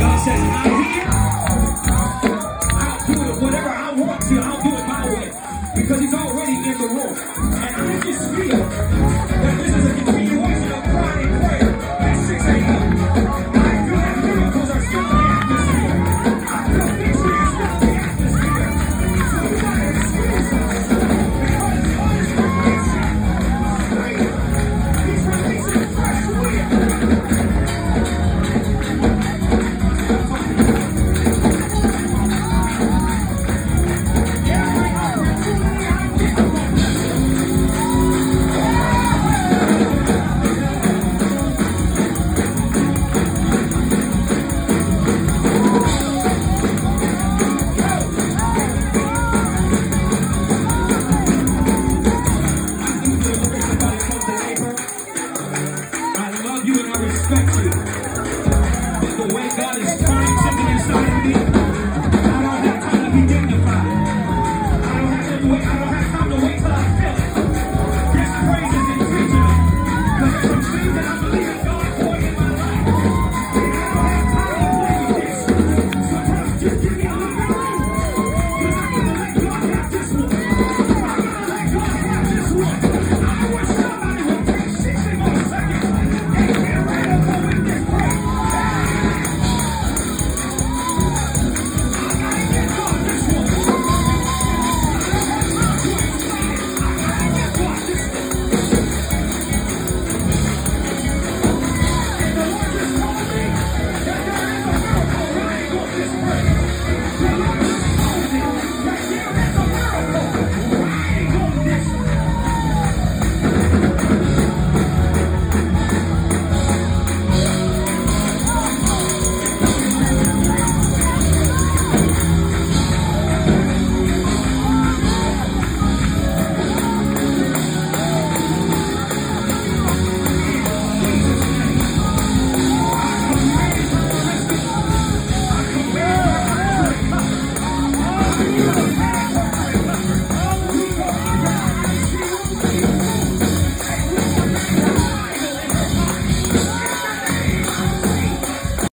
God said, I'm here.